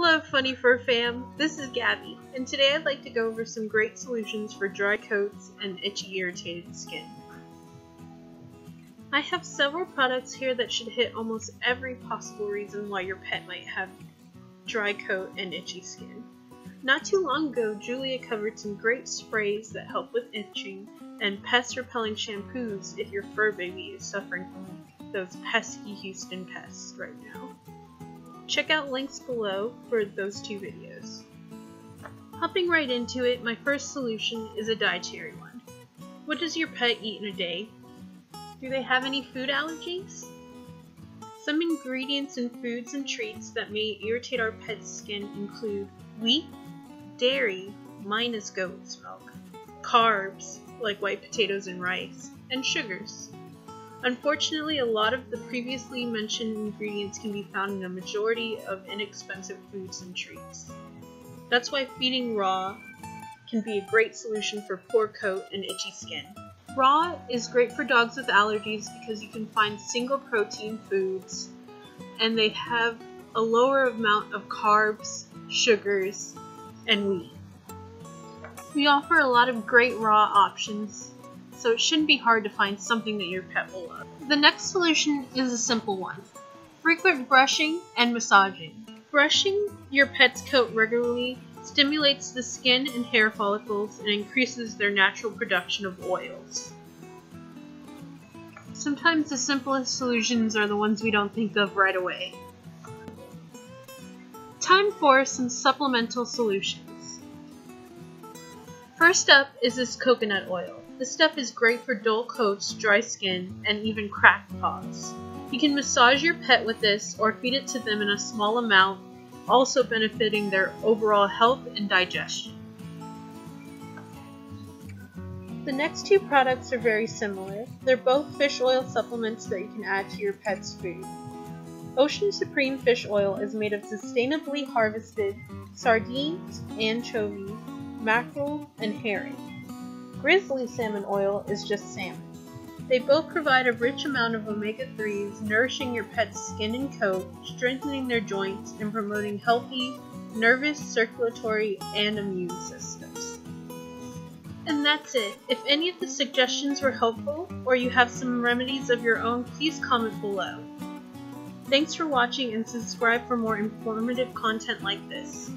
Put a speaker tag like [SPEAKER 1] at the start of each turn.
[SPEAKER 1] Hello Funny Fur fam, this is Gabby, and today I'd like to go over some great solutions for dry coats and itchy irritated skin. I have several products here that should hit almost every possible reason why your pet might have dry coat and itchy skin. Not too long ago, Julia covered some great sprays that help with itching and pest repelling shampoos if your fur baby is suffering from those pesky Houston pests right now. Check out links below for those two videos. Hopping right into it, my first solution is a dietary one. What does your pet eat in a day? Do they have any food allergies? Some ingredients in foods and treats that may irritate our pet's skin include wheat, dairy, minus goat's milk, carbs, like white potatoes and rice, and sugars. Unfortunately, a lot of the previously mentioned ingredients can be found in a majority of inexpensive foods and treats. That's why feeding raw can be a great solution for poor coat and itchy skin. Raw is great for dogs with allergies because you can find single protein foods and they have a lower amount of carbs, sugars, and wheat. We offer a lot of great raw options so it shouldn't be hard to find something that your pet will love. The next solution is a simple one. Frequent brushing and massaging. Brushing your pet's coat regularly stimulates the skin and hair follicles and increases their natural production of oils. Sometimes the simplest solutions are the ones we don't think of right away. Time for some supplemental solutions. First up is this coconut oil. This stuff is great for dull coats, dry skin, and even cracked paws. You can massage your pet with this or feed it to them in a small amount, also benefiting their overall health and digestion. The next two products are very similar. They're both fish oil supplements that you can add to your pet's food. Ocean Supreme Fish Oil is made of sustainably harvested sardines, anchovy, mackerel, and herring. Grizzly salmon oil is just salmon. They both provide a rich amount of omega-3s, nourishing your pet's skin and coat, strengthening their joints, and promoting healthy nervous, circulatory, and immune systems. And that's it. If any of the suggestions were helpful, or you have some remedies of your own, please comment below. Thanks for watching and subscribe for more informative content like this.